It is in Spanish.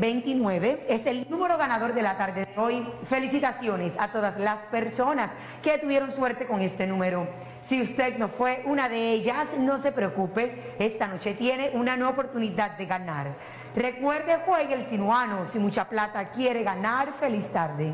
29 es el número ganador de la tarde de hoy. Felicitaciones a todas las personas que tuvieron suerte con este número. Si usted no fue una de ellas, no se preocupe, esta noche tiene una nueva oportunidad de ganar. Recuerde, juegue el sinuano, si mucha plata quiere ganar, feliz tarde.